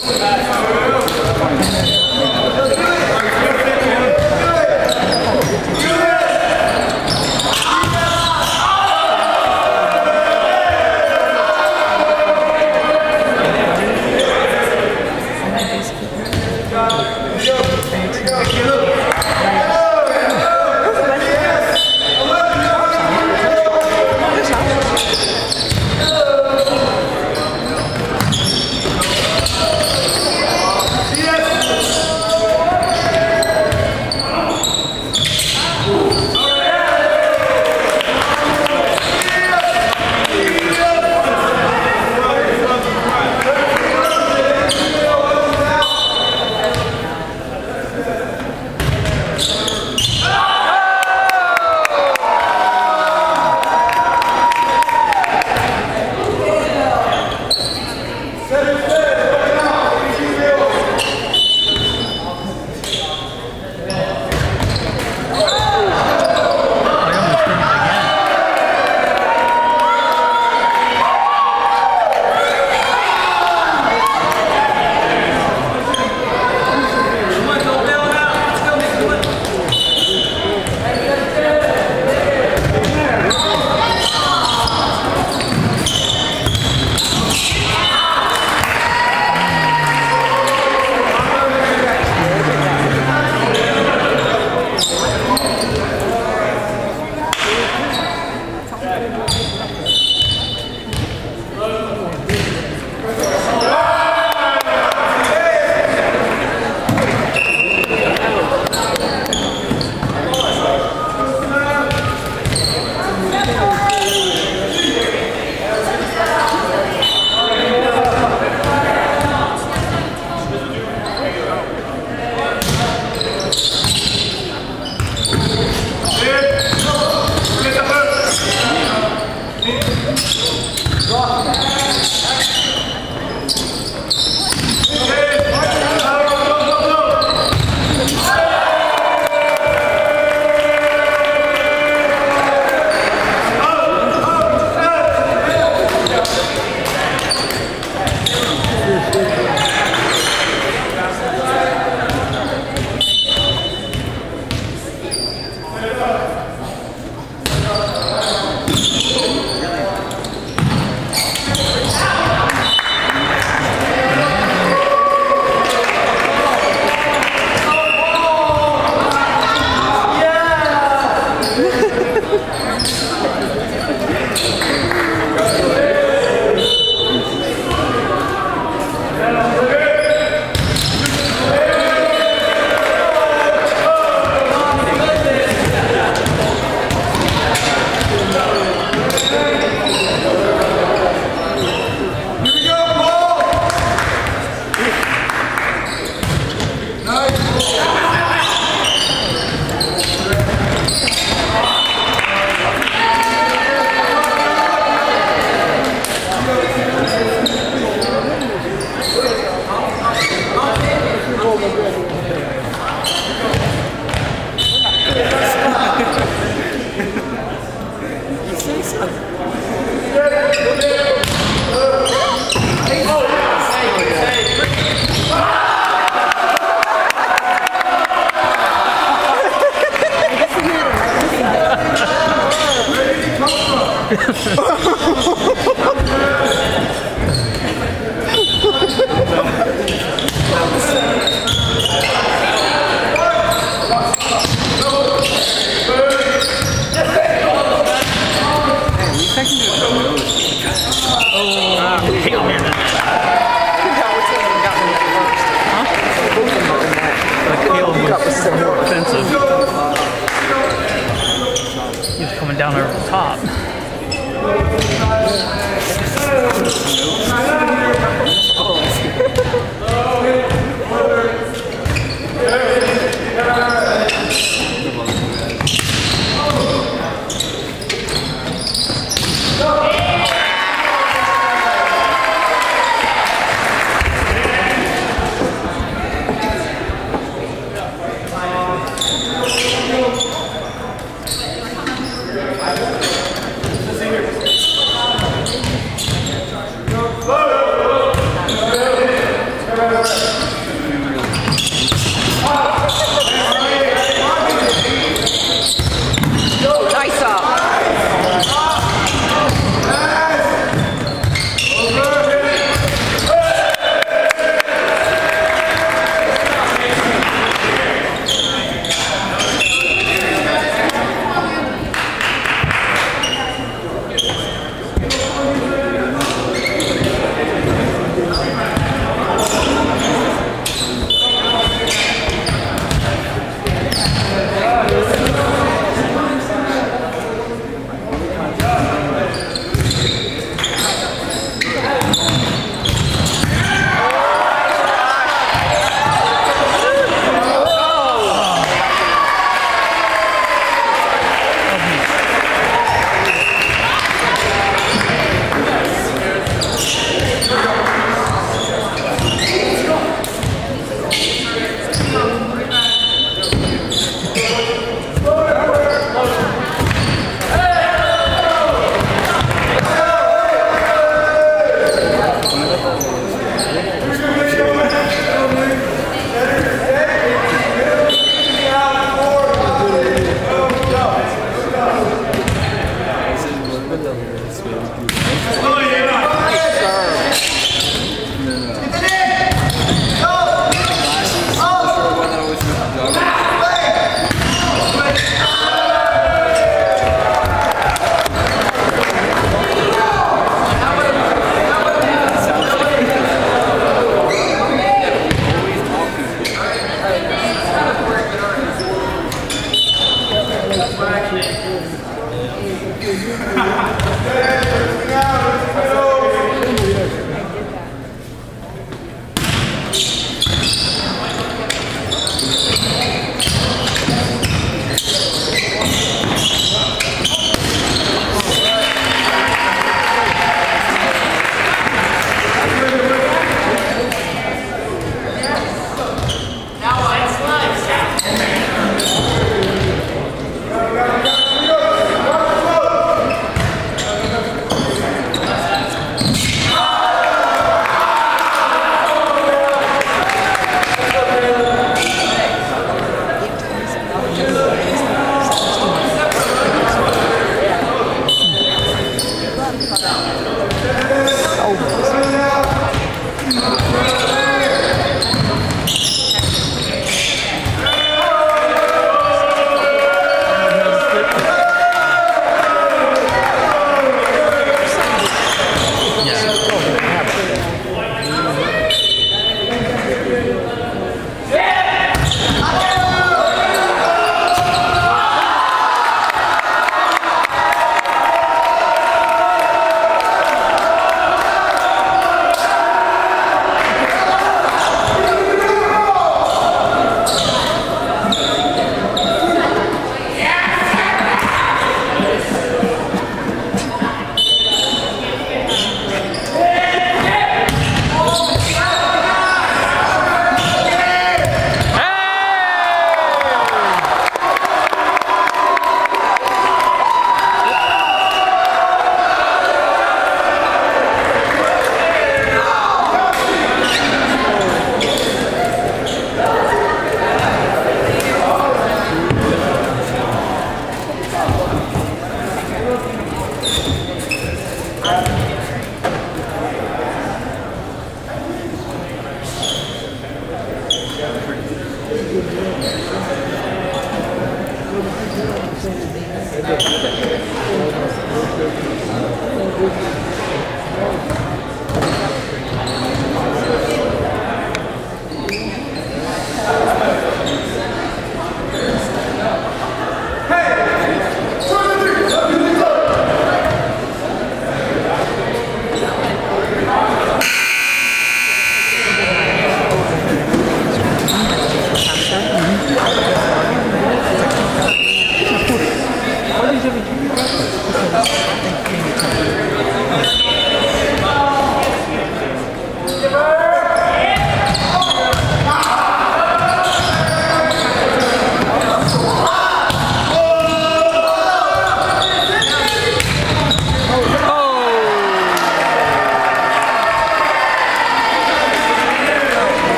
Yes.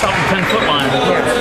something 10 foot line.